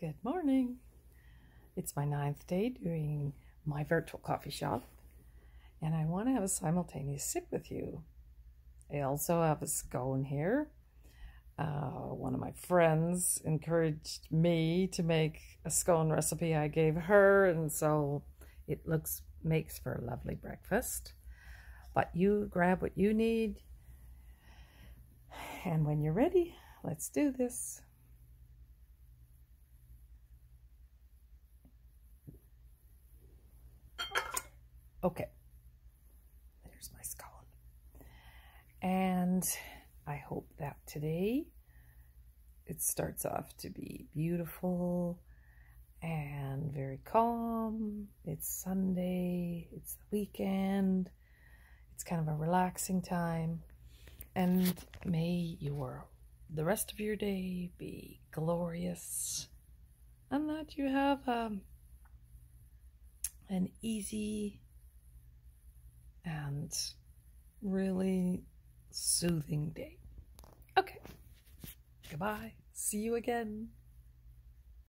Good morning. It's my ninth day doing my virtual coffee shop, and I want to have a simultaneous sip with you. I also have a scone here. Uh, one of my friends encouraged me to make a scone recipe I gave her, and so it looks makes for a lovely breakfast. But you grab what you need, and when you're ready, let's do this. Okay, there's my scone. And I hope that today it starts off to be beautiful and very calm. It's Sunday, it's the weekend, it's kind of a relaxing time. And may your the rest of your day be glorious and that you have um, an easy really soothing day. Okay. Goodbye. See you again.